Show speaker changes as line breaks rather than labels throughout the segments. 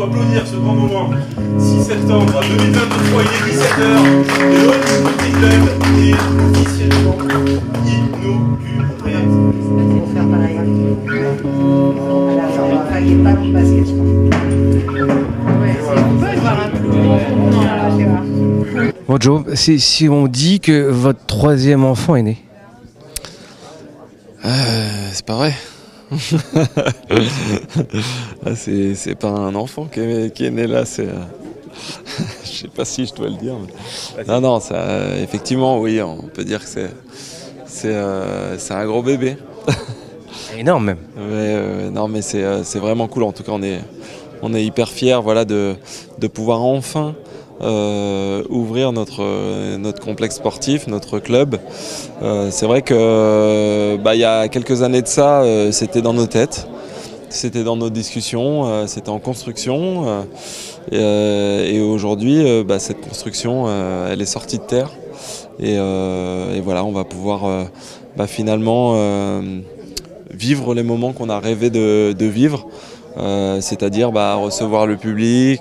faut applaudir ce grand moment. 6 septembre 2023, il est 17h. Et le Petit Club est officiellement inauguré.
Il faut faire pareil. Voilà, on va faire pas de basket, je on.
Bon Joe, si, si on dit que votre troisième enfant est né,
Euh, c'est pas vrai. Ah, c'est c'est pas un enfant qui est, qui est né là, c'est. euh, je sais pas si je dois le dire. mais- Non, non, ça, effectivement, oui, on peut dire que c'est. C'est euh, c'est un gros bébé.
énorme même.
Euh, non, mais c'est euh, c'est vraiment cool. En tout cas, on est, on est hyper fiers voilà, de, de pouvoir enfin euh, ouvrir notre, euh, notre complexe sportif, notre club. Euh, c'est vrai que bah, il y a quelques années de ça, c'était dans nos têtes. C'était dans nos discussions, c'était en construction. et aujourd'hui, bah, cette construction, elle est sortie de terre. Et, voilà, on va pouvoir bah, finalement vivre les moments qu'on a rêvé de, vivre, c'est-à-dire recevoir le public,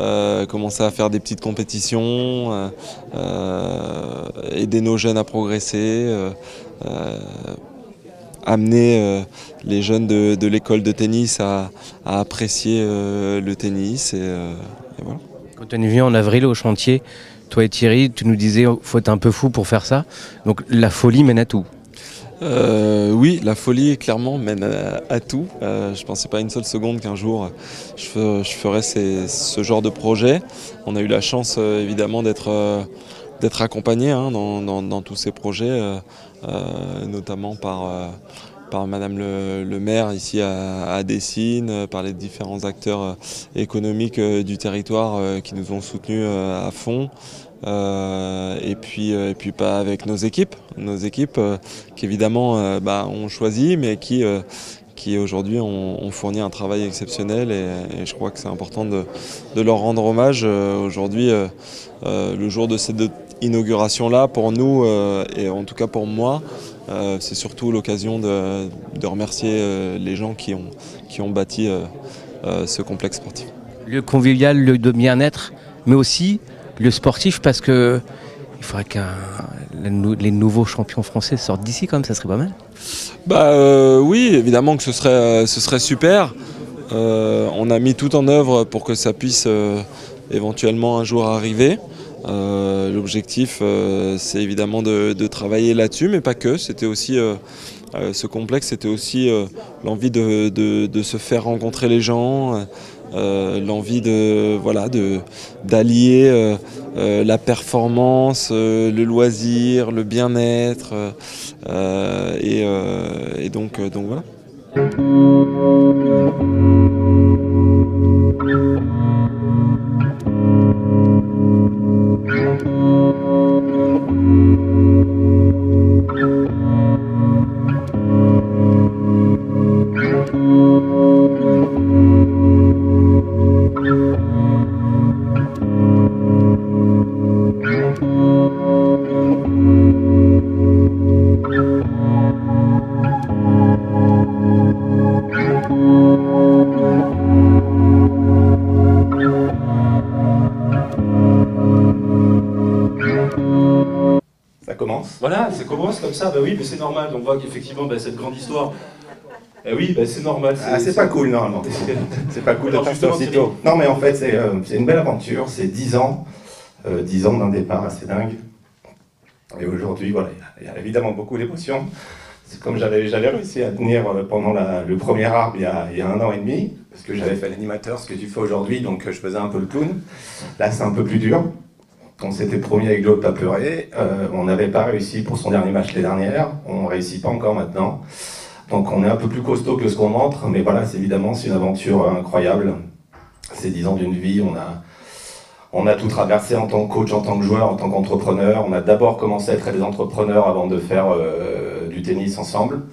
euh, commencer à faire des petites compétitions, euh, euh, aider nos jeunes à progresser, amener les jeunes de, l'école de tennis à, apprécier le tennis.
Quand on est venu en avril au chantier, toi et Thierry, tu nous disais faut être un peu fou pour faire ça. Donc la folie mène à tout.
Euh, oui, la folie clairement mène à, tout. Euh, je pensais pas une seule seconde qu'un jour je, fe- je ferais ce genre de projet. On a eu la chance euh, évidemment d'être euh, d'être accompagné hein, dans, dans- dans tous ces projets, euh, notamment par par Madame le, maire ici à, à Dessines, euh, par les différents acteurs euh, économiques euh, du territoire qui nous ont soutenus à fond. Et puis et puis pas avec nos équipes, nos équipes qui évidemment euh, bah, ont choisi, mais qui qui aujourd'hui ont, fourni un travail exceptionnel et, je crois que c'est important de, leur rendre hommage aujourd'hui le jour de cette inauguration là pour nous et en tout cas pour moi euh, c'est surtout l'occasion de, de remercier euh, les gens qui ont, qui ont bâti euh, ce complexe sportif.
Lieu convivial, lieu de bien-être, mais aussi lieu sportif parce que il faudrait que les nouveaux champions français sortent d'ici quand même, ça serait pas mal.
Bah oui, évidemment que ce serait, ce serait super. On a mis tout en œuvre pour que ça puisse éventuellement un jour arriver. Euh, L'objectif, euh, c'est évidemment de, travailler là-dessus, mais pas que. C'était aussi euh, ce complexe, c'était aussi l'envie de, se faire rencontrer les gens, l'envie de voilà d'allier la performance, le loisir, le bien-être, et, donc donc voilà.
Ça commence Voilà, ça commence comme ça, bah oui, mais c'est normal. On voit qu'effectivement, bah, cette grande histoire. Eh oui, bah, c'est normal.
Ah, c'est pas cool normalement. C'est pas cool de partir aussitôt. Non, mais en fait, c'est euh, une belle aventure. C'est 10 ans. Euh, 10 ans d'un départ assez dingue. Et aujourd'hui, voilà, il y a- évidemment beaucoup d'émotions. C'est comme j'avais réussi à tenir euh, pendant la- le premier arbre il y, a, il y a un an et demi, parce que j'avais fait l'animateur, ce que tu fais aujourd'hui, donc euh, je faisais un peu le clown. Là, c'est un peu plus dur. On s'était promis avec Claude pas pleurer. Euh, on n'avait pas réussi pour son dernier match les dernières. On réussit pas encore maintenant. Donc on est un peu plus costaud que ce qu'on montre, mais voilà, c'est évidemment c'est une aventure incroyable. C'est 10 ans d'une vie, on a, on a tout traversé en tant que coach, en tant que joueur, en tant qu'entrepreneur. On a d'abord commencé à être des entrepreneurs avant de faire euh, du tennis ensemble.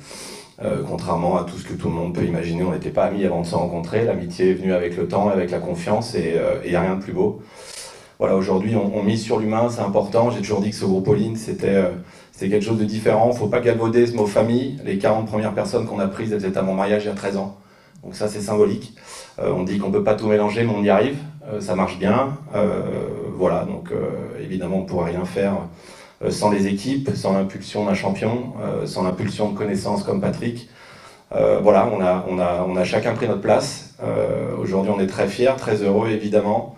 Euh, contrairement à tout ce que tout le monde peut imaginer, on n'était pas amis avant de se rencontrer. L'amitié est venue avec le temps, avec la confiance, et il n'y a rien de plus beau. Voilà, aujourd'hui, on, mise sur l'humain, c'est important. J'ai toujours dit que ce groupe Pauline, c'était euh, quelque chose de différent. Faut pas galvauder ce mot famille. Les 40 premières personnes qu'on a prises, elles étaient à mon mariage il y a 13 ans.
Donc ça c'est symbolique. on dit qu'on ne peut pas tout mélanger, mais on y arrive. ça marche bien. voilà, donc évidemment on ne pourrait rien faire sans les équipes, sans l'impulsion d'un champion, sans l'impulsion de connaissances comme Patrick. voilà, on a, on, a, on a chacun pris notre place. Aujourd'hui, on est très fiers, très heureux, évidemment.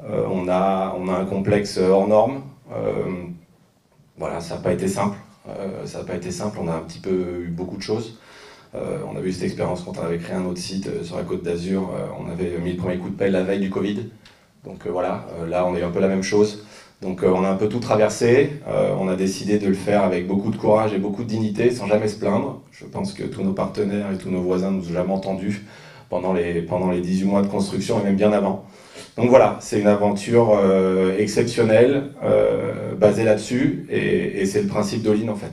On, a, on a un complexe hors norme. voilà, ça n'a pas été simple. Euh, ça n'a pas été simple, on a un petit peu eu beaucoup de choses. Euh, on a eu cette expérience quand on avait créé un autre site euh, sur la côte d'Azur. on avait mis le premier coup de pelle la veille du Covid. Donc voilà, là on a eu un peu la même chose. Donc on a un peu tout traversé. on a décidé de le faire avec beaucoup de courage et beaucoup de dignité, sans jamais se plaindre. Je pense que tous nos partenaires et tous nos voisins nous ont jamais entendus pendant les, pendant les 18 mois de construction et même bien avant. Donc voilà, c'est une aventure euh, exceptionnelle, euh, basée là-dessus, et, c'est le principe d'Oline en fait.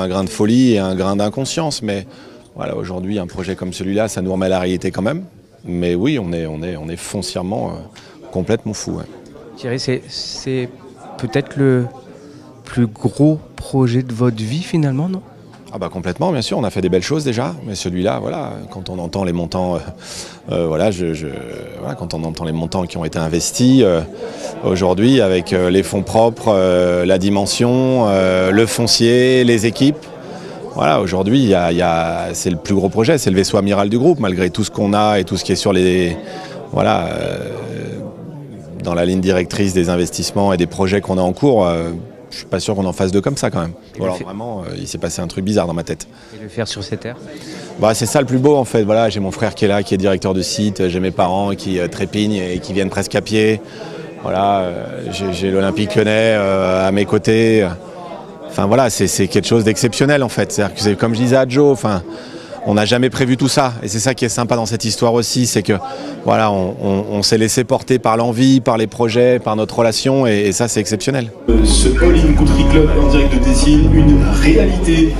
un grain de folie et un grain d'inconscience. Mais voilà, aujourd'hui, un projet comme celui-là, ça nous remet à la réalité quand même. Mais oui, on est, on est, on est foncièrement euh, complètement fou.
Thierry, c'est peut-être le plus gros projet de votre vie finalement, non?
Ah bah complètement, bien sûr, on a fait des belles choses déjà, mais celui-là, voilà, quand on entend les montants, euh, euh, voilà, je, quand on entend les montants qui ont été investis aujourd'hui avec les fonds propres, la dimension, le foncier, les équipes, voilà, aujourd'hui, c'est le plus gros projet, c'est le vaisseau amiral du groupe, malgré tout ce qu'on a et tout ce qui est sur les, voilà, dans la ligne directrice des investissements et des projets qu'on a en cours je suis pas sûr qu'on en fasse deux comme ça quand même. alors vraiment, euh, il s'est passé un truc bizarre dans ma tête.
Et le faire sur cette terre?
Bah, C'est ça le plus beau en fait. Voilà, j'ai mon frère qui est là, qui est directeur de site, j'ai mes parents qui euh, trépignent et qui viennent presque à pied. Voilà, euh, j'ai l'Olympique lyonnais à mes côtés. Enfin voilà, c'est quelque chose d'exceptionnel en fait. C'est comme je disais à Joe, on n'a jamais prévu tout ça. Et c'est ça qui est sympa dans cette histoire aussi, c'est que voilà, on, s'est laissé porter par l'envie, par les projets, par notre relation, et, ça c'est exceptionnel.
Ce All In Country Club en direct de Tessine, une réalité